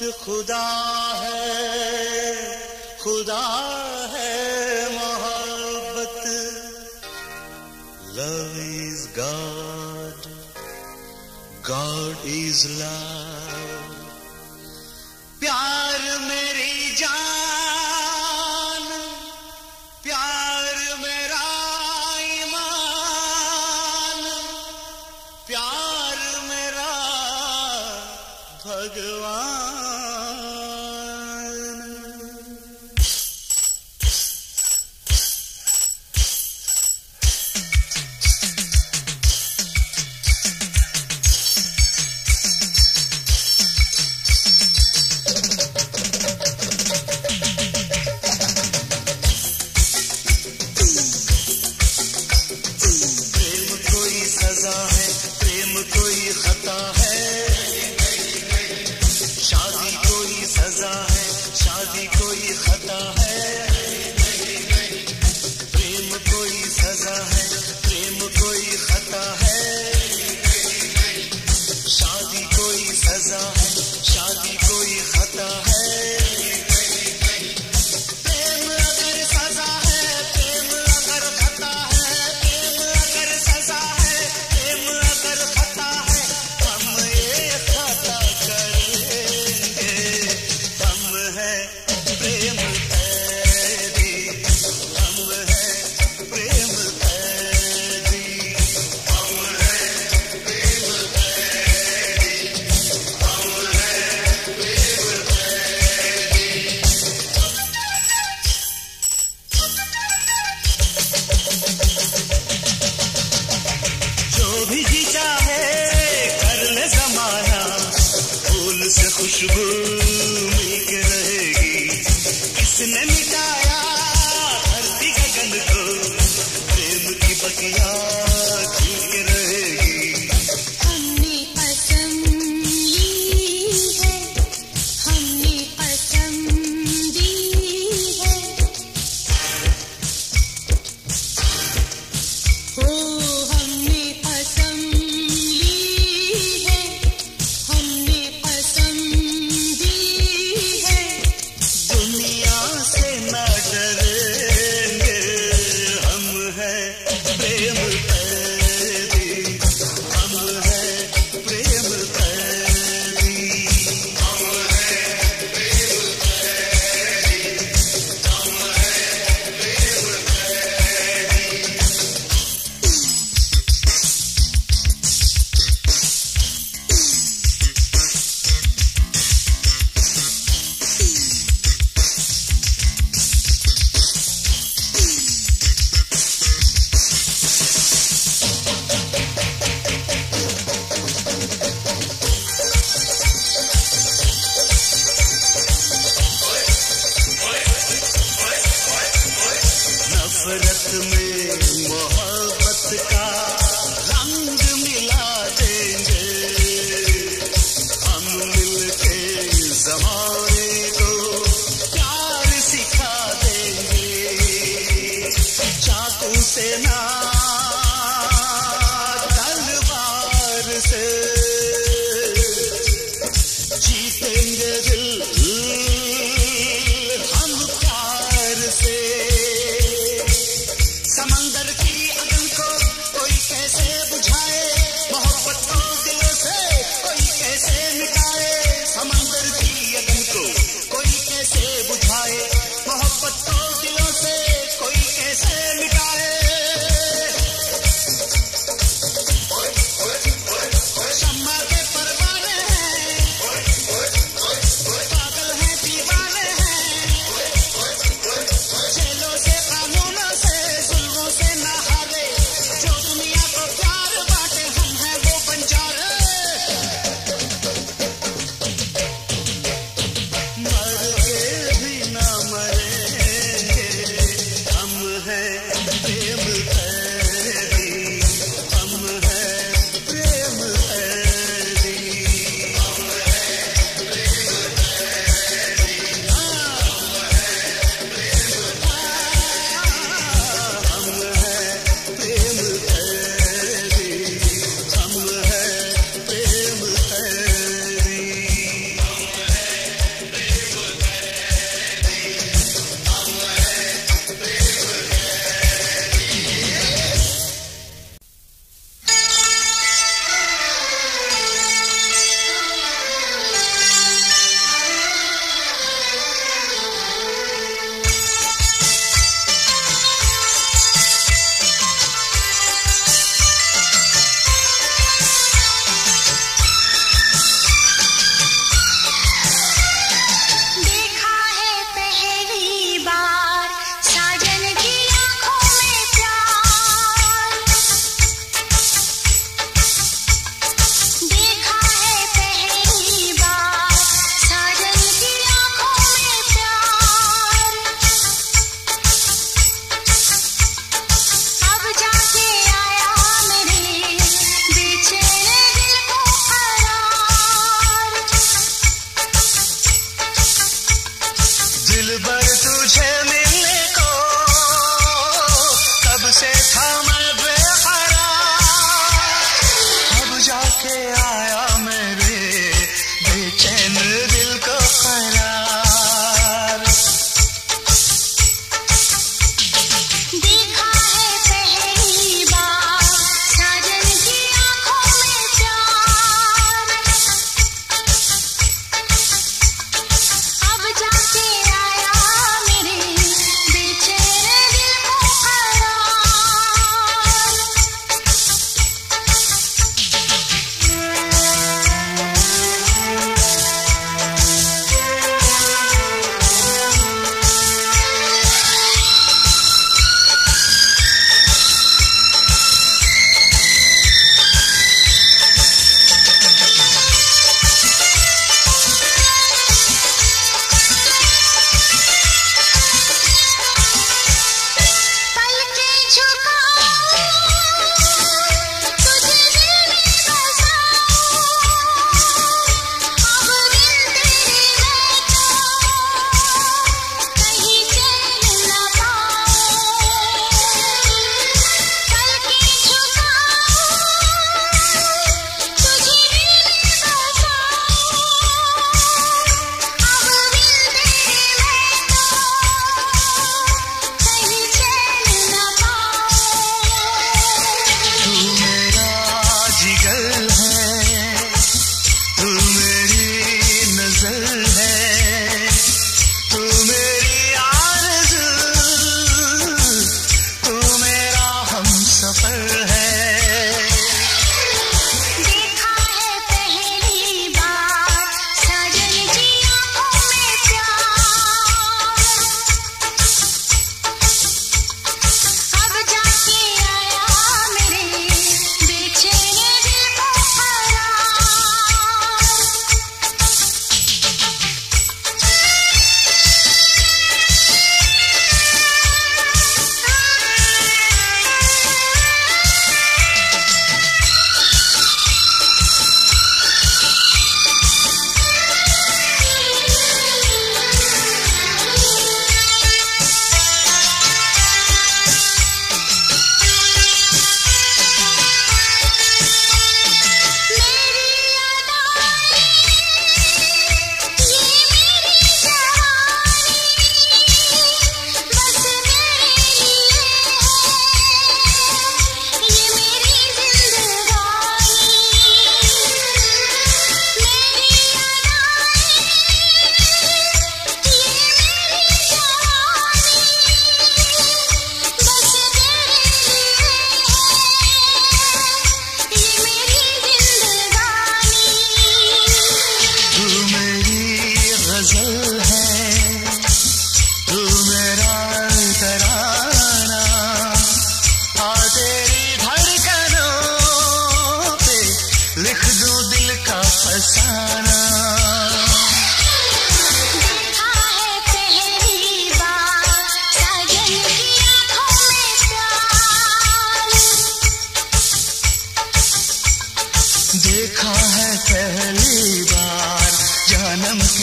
मत खुदा है खुदा है मोहब्बत love is God God is love